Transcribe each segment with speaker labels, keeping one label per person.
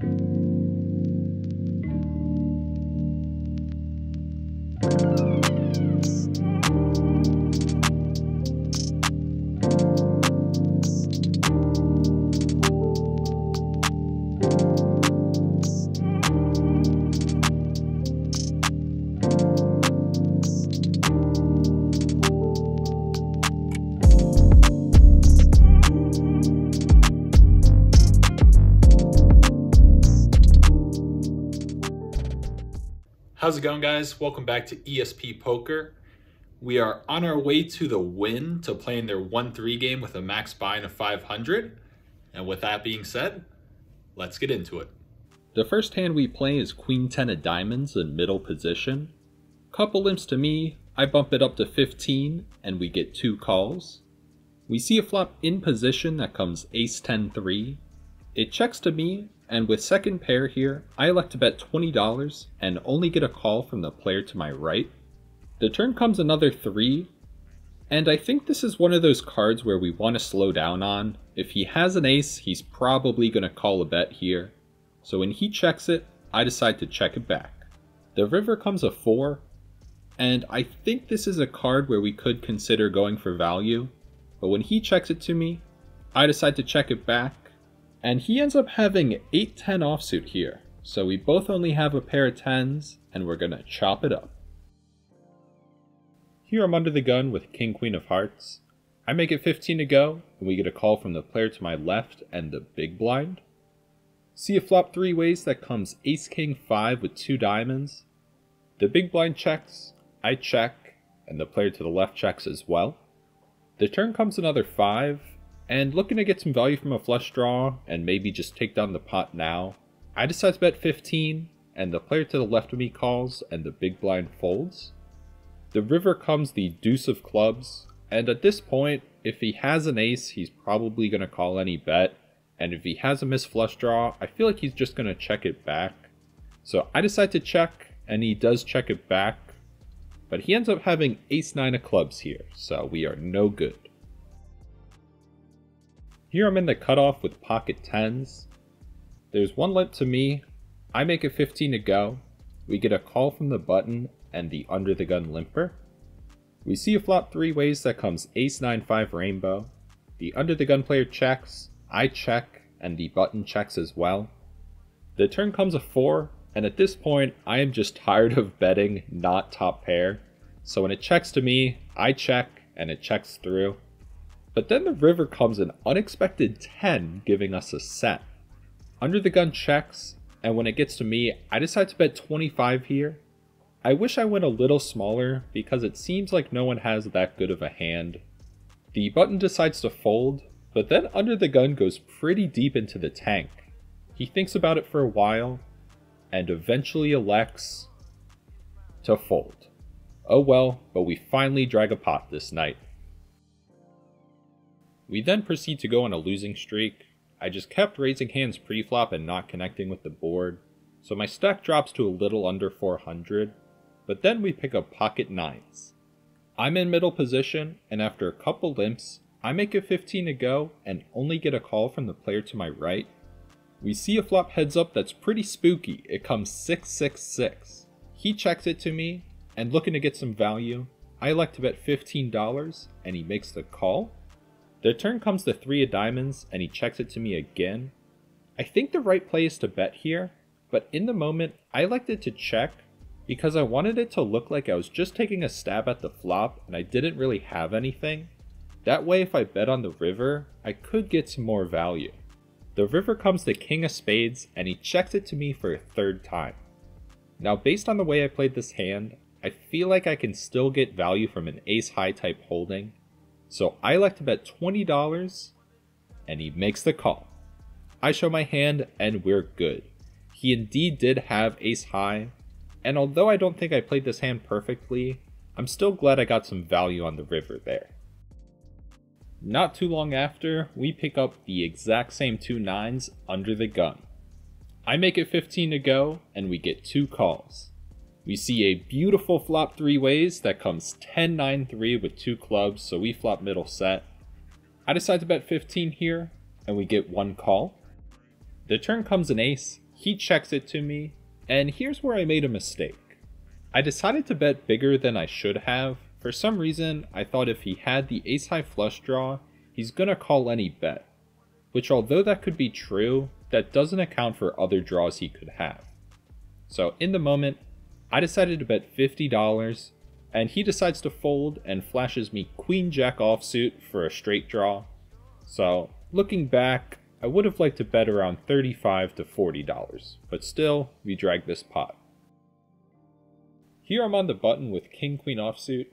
Speaker 1: you How's it going, guys? Welcome back to ESP Poker. We are on our way to the Wynn to playing their 1 3 game with a max buy-in of 500. And with that being said, let's get into it.
Speaker 2: The first hand we play is Queen 10 of Diamonds in middle position. Couple limps to me, I bump it up to 15, and we get two calls. We see a flop in position that comes Ace 10 3. It checks to me, and with second pair here, I elect to bet $20 and only get a call from the player to my right. The turn comes another 3, and I think this is one of those cards where we want to slow down on. If he has an ace, he's probably going to call a bet here. So when he checks it, I decide to check it back. The river comes a 4, and I think this is a card where we could consider going for value. But when he checks it to me, I decide to check it back, and he ends up having 8-10 offsuit here. So we both only have a pair of 10s, and we're gonna chop it up. Here I'm under the gun with King Queen of Hearts. I make it 15 to go, and we get a call from the player to my left and the big blind. See a flop three ways that comes Ace King 5 with two diamonds. The big blind checks, I check, and the player to the left checks as well. The turn comes another 5, and looking to get some value from a flush draw and maybe just take down the pot now, I decide to bet 15 and the player to the left of me calls and the big blind folds. The river comes the deuce of clubs and at this point if he has an ace he's probably going to call any bet and if he has a missed flush draw I feel like he's just going to check it back. So I decide to check and he does check it back but he ends up having ace 9 of clubs here so we are no good. Here I'm in the cutoff with pocket 10s. There's one limp to me. I make it 15 to go. We get a call from the button and the under the gun limper. We see a flop three ways that comes ace 9 5 rainbow. The under the gun player checks, I check, and the button checks as well. The turn comes a 4, and at this point I am just tired of betting not top pair. So when it checks to me, I check and it checks through. But then the river comes an unexpected 10, giving us a set. Under the gun checks, and when it gets to me, I decide to bet 25 here. I wish I went a little smaller, because it seems like no one has that good of a hand. The button decides to fold, but then under the gun goes pretty deep into the tank. He thinks about it for a while, and eventually elects to fold. Oh well, but we finally drag a pot this night. We then proceed to go on a losing streak. I just kept raising hands pre-flop and not connecting with the board, so my stack drops to a little under 400, but then we pick up pocket 9s. I'm in middle position, and after a couple limps, I make it 15 to go and only get a call from the player to my right. We see a flop heads up that's pretty spooky, it comes 666. He checks it to me, and looking to get some value, I elect to bet $15 and he makes the call. The turn comes the three of diamonds, and he checks it to me again. I think the right play is to bet here, but in the moment, I elected to check because I wanted it to look like I was just taking a stab at the flop and I didn't really have anything. That way, if I bet on the river, I could get some more value. The river comes the king of spades, and he checks it to me for a third time. Now, based on the way I played this hand, I feel like I can still get value from an ace high type holding, so I elect to bet $20 and he makes the call. I show my hand and we're good. He indeed did have ace high, and although I don't think I played this hand perfectly, I'm still glad I got some value on the river there. Not too long after, we pick up the exact same two nines under the gun. I make it 15 to go, and we get two calls. We see a beautiful flop three ways that comes 10-9-3 with two clubs, so we flop middle set. I decide to bet 15 here, and we get one call. The turn comes an ace, He checks it to me, and here's where I made a mistake. I decided to bet bigger than I should have. For some reason, I thought if he had the ace high flush draw, he's gonna call any bet. Which, although that could be true, that doesn't account for other draws he could have. So, in the moment, I decided to bet $50, and he decides to fold and flashes me Queen Jack offsuit for a straight draw. So, looking back, I would have liked to bet around $35 to $40, but still, we drag this pot. Here I'm on the button with King Queen offsuit,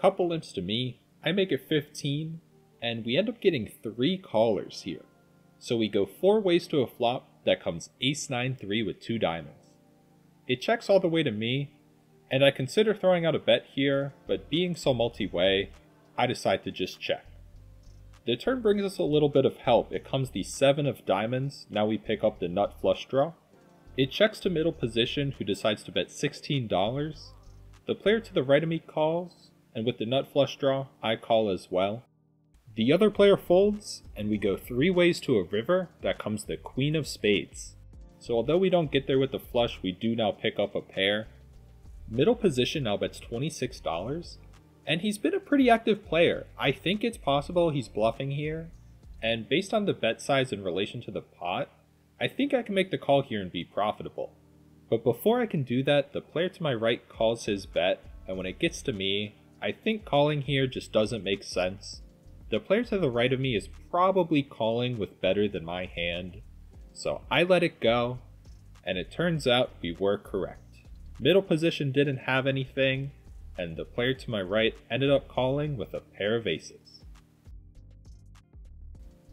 Speaker 2: couple limps to me, I make it 15, and we end up getting three callers here. So we go four ways to a flop that comes ace 9 3 with two diamonds. It checks all the way to me, and I consider throwing out a bet here, but being so multi-way, I decide to just check. The turn brings us a little bit of help. It comes the 7 of diamonds, now we pick up the nut flush draw. It checks to middle position who decides to bet $16. The player to the right of me calls, and with the nut flush draw, I call as well. The other player folds, and we go three ways to a river that comes the Queen of Spades. So although we don't get there with the flush, we do now pick up a pair. Middle position now bets $26, and he's been a pretty active player. I think it's possible he's bluffing here, and based on the bet size in relation to the pot, I think I can make the call here and be profitable. But before I can do that, the player to my right calls his bet, and when it gets to me, I think calling here just doesn't make sense. The player to the right of me is probably calling with better than my hand, so I let it go, and it turns out we were correct. Middle position didn't have anything, and the player to my right ended up calling with a pair of aces.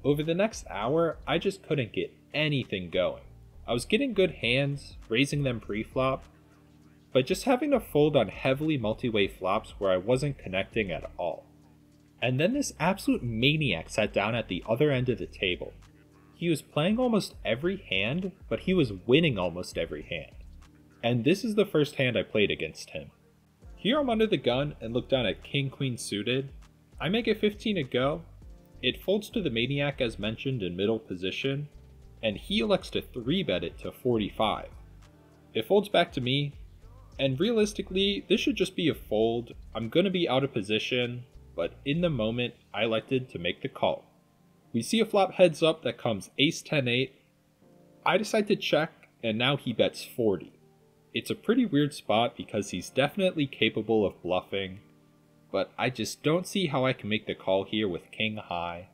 Speaker 2: Over the next hour, I just couldn't get anything going. I was getting good hands, raising them pre-flop, but just having to fold on heavily multi-way flops where I wasn't connecting at all. And then this absolute maniac sat down at the other end of the table. He was playing almost every hand, but he was winning almost every hand. And this is the first hand I played against him. Here I'm under the gun and look down at King Queen suited. I make it 15 to go. It folds to the maniac as mentioned in middle position, and he elects to 3 bet it to 45. It folds back to me, and realistically, this should just be a fold. I'm gonna be out of position, but in the moment, I elected to make the call. We see a flop heads up that comes ace 10 8. I decide to check, and now he bets 40. It's a pretty weird spot because he's definitely capable of bluffing, but I just don't see how I can make the call here with king high.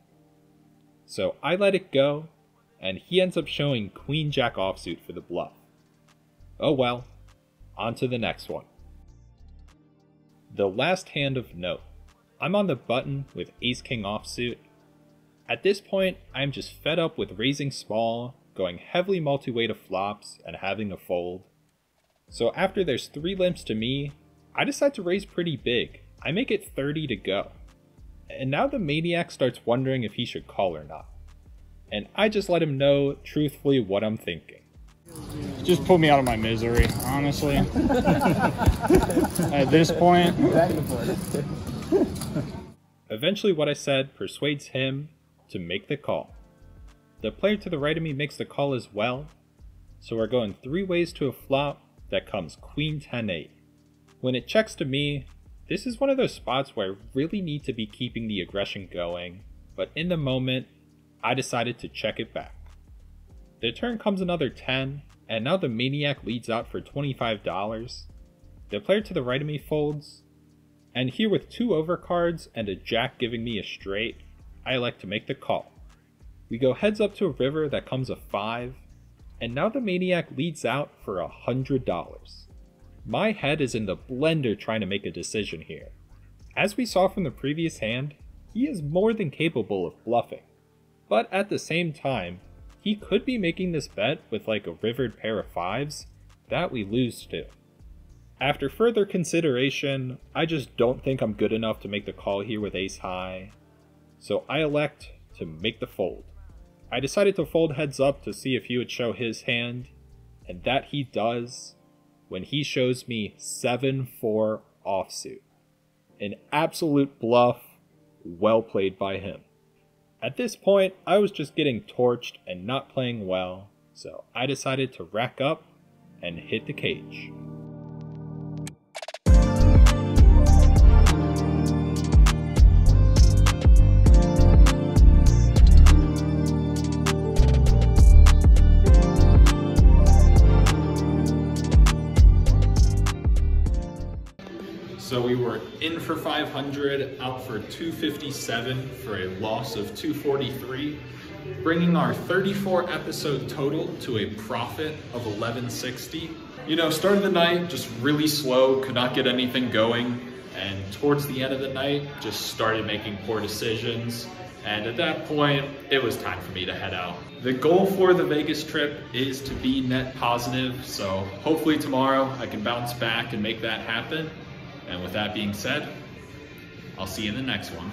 Speaker 2: So I let it go, and he ends up showing queen jack offsuit for the bluff. Oh well, on to the next one. The last hand of note. I'm on the button with ace king offsuit. At this point, I'm just fed up with raising small, going heavily multi-way to flops, and having to fold. So after there's three limps to me, I decide to raise pretty big. I make it 30 to go. And now the maniac starts wondering if he should call or not. And I just let him know truthfully what I'm thinking.
Speaker 3: Just put me out of my misery, honestly. At this point,
Speaker 2: Eventually, what I said persuades him to make the call. The player to the right of me makes the call as well, so we're going three ways to a flop that comes queen 10 8. When it checks to me, this is one of those spots where I really need to be keeping the aggression going, but in the moment, I decided to check it back. The turn comes another 10, and now the maniac leads out for $25. The player to the right of me folds, and here with two overcards and a jack giving me a straight, I elect to make the call. We go heads up to a river that comes a 5, and now the maniac leads out for a $100. My head is in the blender trying to make a decision here. As we saw from the previous hand, he is more than capable of bluffing. But at the same time, he could be making this bet with like a rivered pair of fives that we lose to. After further consideration, I just don't think I'm good enough to make the call here with ace high, so I elect to make the fold. I decided to fold heads up to see if he would show his hand, and that he does when he shows me 7-4 offsuit. An absolute bluff, well played by him. At this point, I was just getting torched and not playing well,
Speaker 4: So I decided to rack up and hit the cage.
Speaker 2: In for 500, out for 257 for a loss of 243, bringing our 34 episode total to a profit of 1160. You know, started the night just really slow, could not get anything going, and towards the end of the night, just started making poor decisions. And at that point, it was time for me to head out. The goal for the Vegas trip is to be net positive, so hopefully tomorrow I can bounce back and make that happen. And with that being said, I'll see you in the next one.